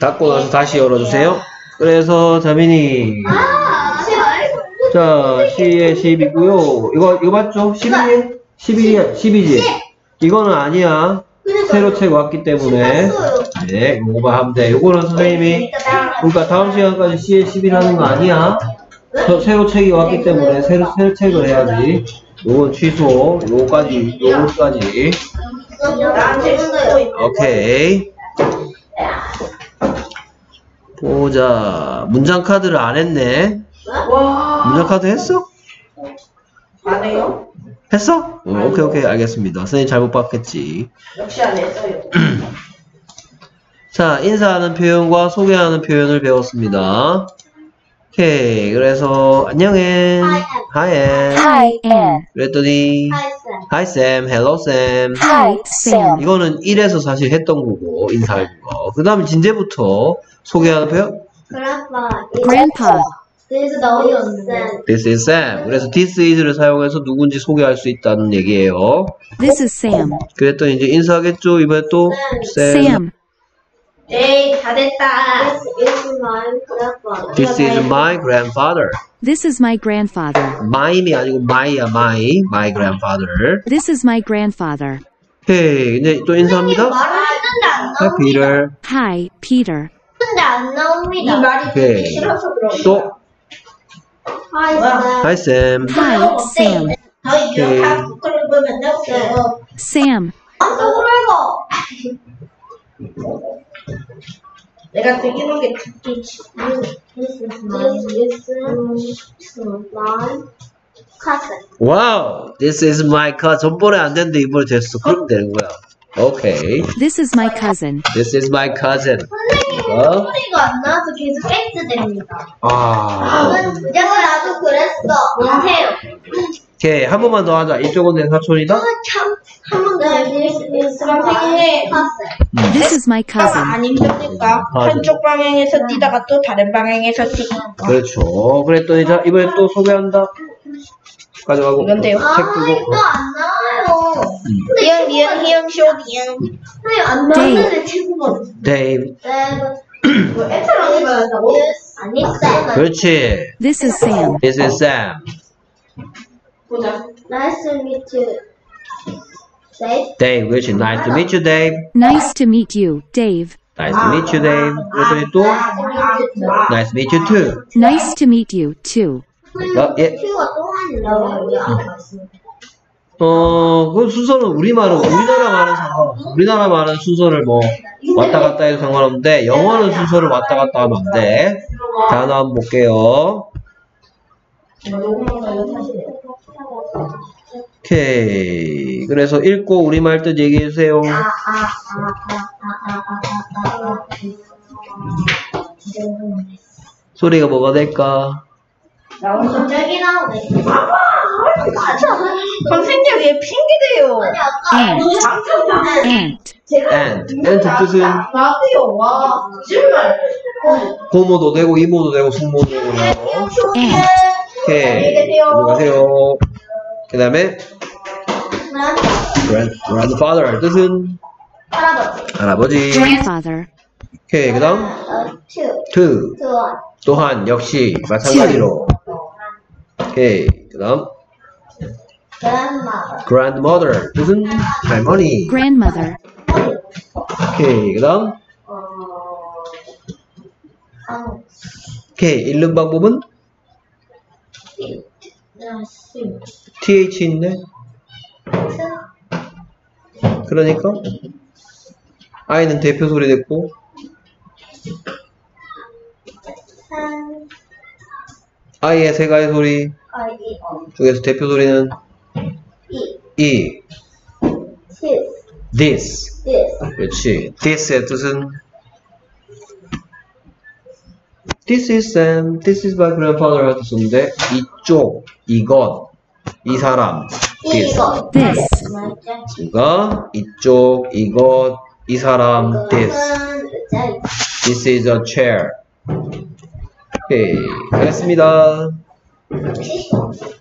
닫고 나서 다시 열어주세요. 그래서 자민이 자 C에 10이고요. 이거 이거 맞죠? 11이 11이야 10이지. 이거는 아니야. 새로 책 왔기 때문에 네 이거만 하면 돼. 이거는 선생님이 그러니까 다음 시간까지 C에 10이라는 거 아니야. 저 새로 책이 왔기 때문에 새로 새로 책을 해야지. 요건 취소. 요거까지 요거까지. 오케이. 보자. 문장 카드를 안 했네. 와. 문장 카드 했어? 안 해요? 했어? 어, 오케이, 오케이. 알겠습니다. 선생님 잘못 봤겠지. 역시 안 했어요. 자, 인사하는 표현과 소개하는 표현을 배웠습니다. 오케이. 그래서, 안녕해. Hi, Anne. 그랬더니, Hi, Sam. Hello, Sam. Hi, Sam. 이거는 1에서 사실 했던 거고, 인사할 거. 그 다음에 진제부터 표현? Grandpa. This is Sam. This is Sam. 그래서 this is를 사용해서 누군지 소개할 수 있다는 얘기예요. This is Sam. 그랬더니 이제 인사하겠죠? 이번에 또 Sam. Sam. 에이, 다 됐다. This is my grandfather. This is my grandfather. This is my grandfather. my이 아니고 my야, my. my grandfather. This is my grandfather. 오케이. 이제 또 인사합니다. 말을 했는데 안 Hi, Peter. Hi, Peter. 나오는데 안 이 나옵니다. 말이 오케이. 듣기 싫어서 그런 또 Hi, Hi, Sam. Hi, Sam. 저희 오케이. 이거 다 부끄러우면 맨날 웃어요. Sam. 안 그래도. 내가 듣기는 게 듣기 This is my, this is my cousin. 와우. This is my car. 전번에 안 됐는데 이번에 됐어. 그럼 되는 거야. 오케이. This is my cousin. This is my cousin. 선생님, 어? 소리가 안 나와서 계속 X 됩니다. 아. 그래서 나도 그랬어. 보세요. 오케이. 한 번만 더 하자. 이쪽은 내 사촌이다. 참, 더. This is my 선생님. cousin. This is my cousin. 안 힘듭니까? 맞아. 한쪽 방향에서 뛰다가 또 다른 방향에서 뛰니까. 그렇죠. 그랬더니 자 이번에 또 소개한다. 가져가고 이건데요? 책 아, 두고. 이거 안 나와요. 리언, 리언, 희영, 쇼. 선생님, 안 나오는데 친구가. 데이브. 네, 뭐, 애처럼 입어야다고? 아니, 쌤. 그렇지. This is Sam. This is Sam. 보자. Nice to meet you. 네? Dave. 그렇지. Nice to meet you, Dave. Nice to meet you, Dave. Nice to meet you, Dave. 그랬더니 또 Nice to meet you too. Nice to meet you, too. 어, 예. 어, 그 순서는 우리말은 우리나라 말은 상관없어. 우리나라 말은 순서를 뭐 왔다 갔다 해도 상관없는데 영어는 순서를 왔다 갔다 하면 안 돼. 단어 한번 볼게요. 오케이. 그래서 읽고 우리말 뜻 얘기해 주세요. 소리가 뭐가 될까? 갑자기 나오네. 선생님, 얘 핑계대요. 아니, 아까. Ant. Ant. and 뜻은 나도요, 와. 거짓말. 고모도 되고 이모도 되고 숙모도 되고 Ant. 오케이. 안녕하세요. 그 다음에 grand, grandfather 뜻은 할아버지. 할아버지. Grandfather. 오케이. 그 다음 어, two. to two one. 또한 역시 마찬가지로 오케이. 그 다음 grandmother. grandmother 뜻은 할머니. Grandmother. 오케이. 그 다음 어, 어, 오케이. 읽는 방법은 th 있네. 그러니까 i는 대표 소리 됐고 산, i의 세 가지 소리 중에서 대표 소리는 이, e, this, this. this. 그렇지. this의 뜻은 this is Sam, this is my grandfather 할 뜻인데 이쪽, 이것, 이 사람, this. 이거. This. 이거, 이쪽, 이것, 이 사람, this. This is a chair. 오케이, 알겠습니다. 있지?